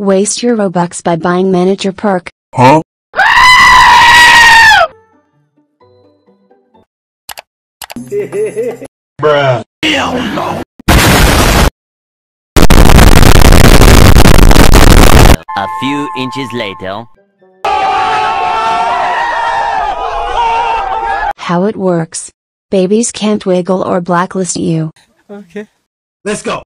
Waste your Robux by buying manager perk. Huh? Bruh. A few inches later. How it works. Babies can't wiggle or blacklist you. Okay. Let's go.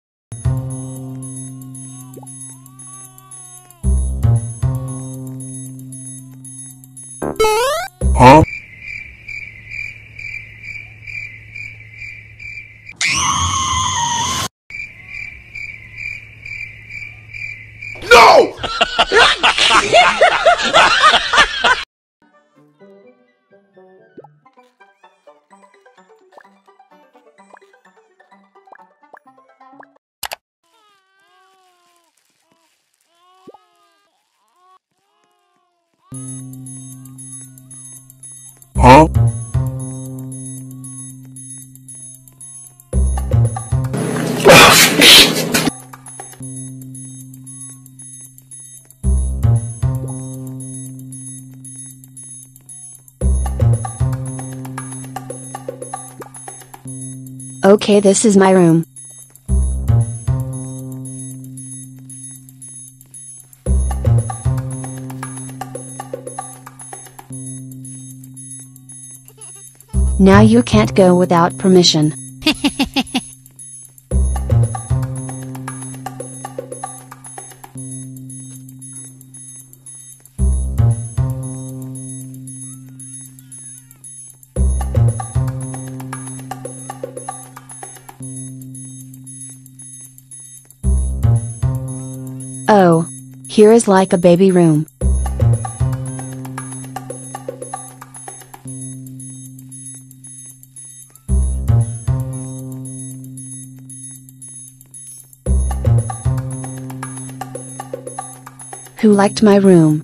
Huh? Okay, this is my room. Now you can't go without permission. Oh. Here is like a baby room. Who liked my room?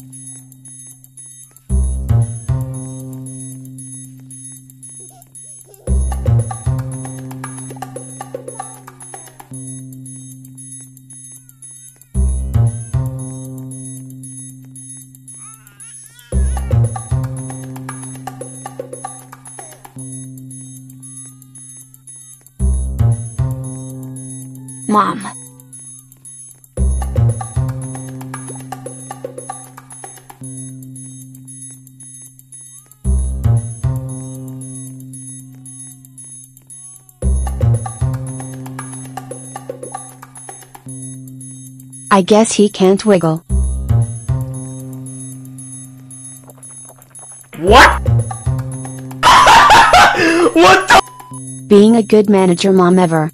Mom. I guess he can't wiggle. What? what the? Being a good manager mom ever.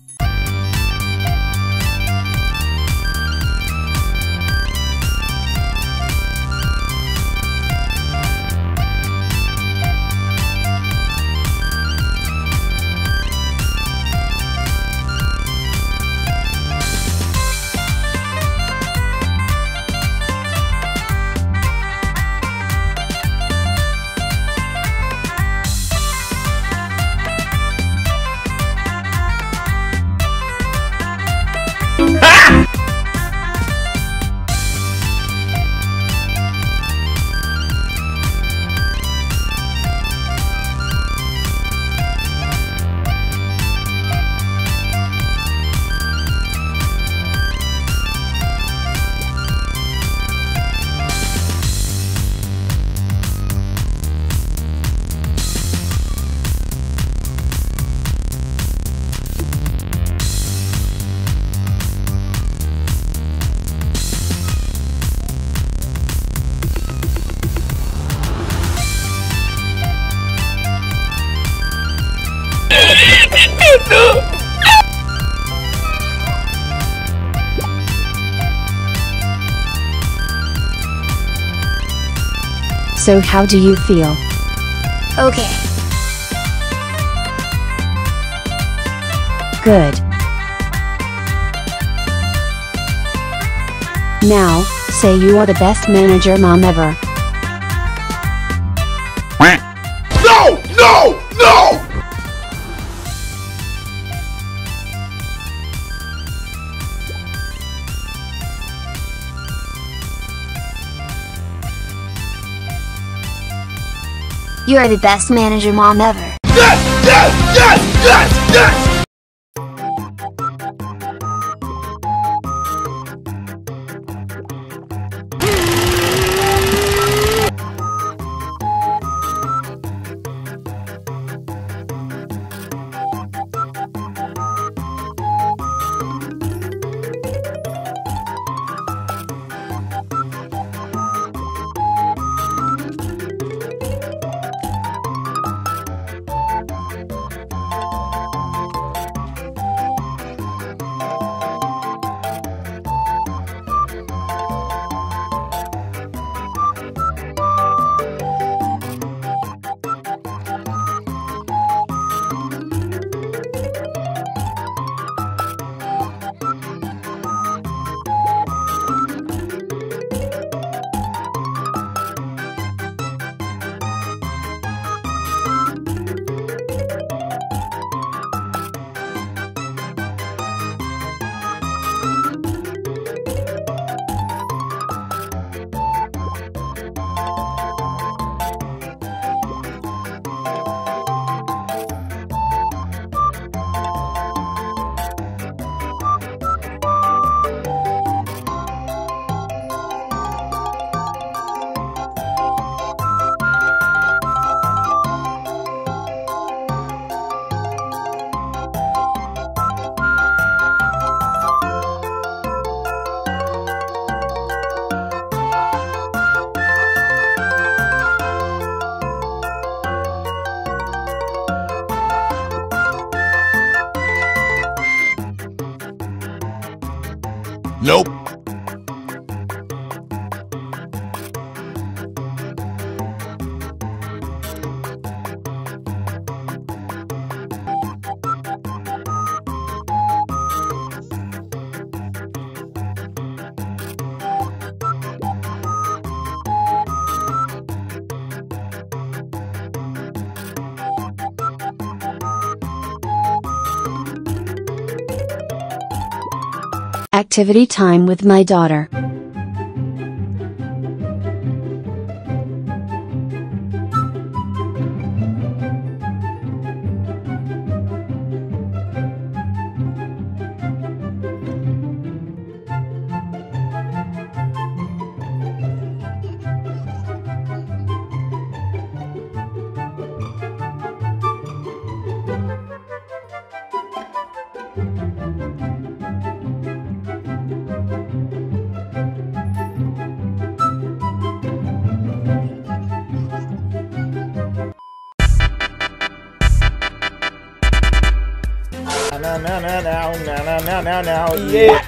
So how do you feel? Okay. Good. Now, say you are the best manager mom ever. You are the best manager mom ever. Yes! Yes! Yes! Nope. Activity time with my daughter. Now, now, now, now, now, now, yeah.